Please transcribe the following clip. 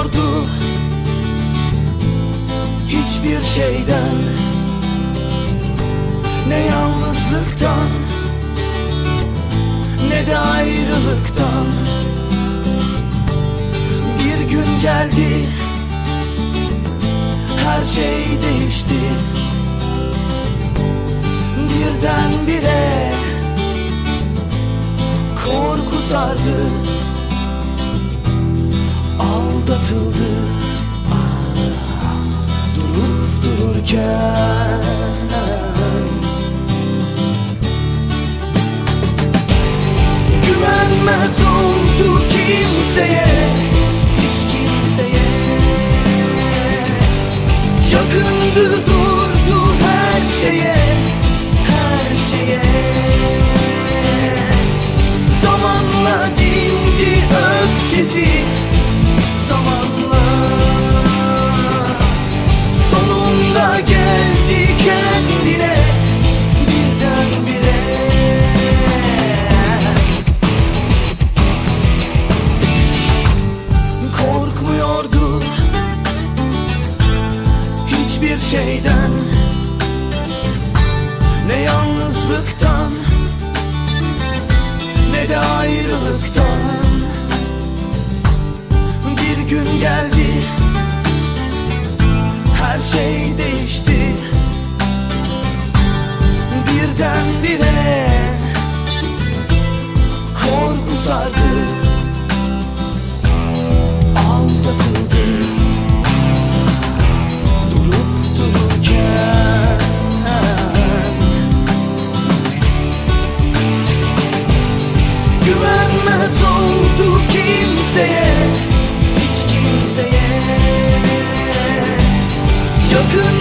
korkmuyordu Hiçbir şeyden. Ne yalnızlıktan Ne de ayrılıktan. Bir gün geldi Her şey değişti. Birdenbire Korku sardı aldatıldı ah, Durup dururken. Güvenmez oldu kimseye Hiç kimseye. Yakındı şeyden Ne yalnızlıktan Ne de ayrılıktan. Bir gün geldi kimseye Hiç kimseye. Yakındı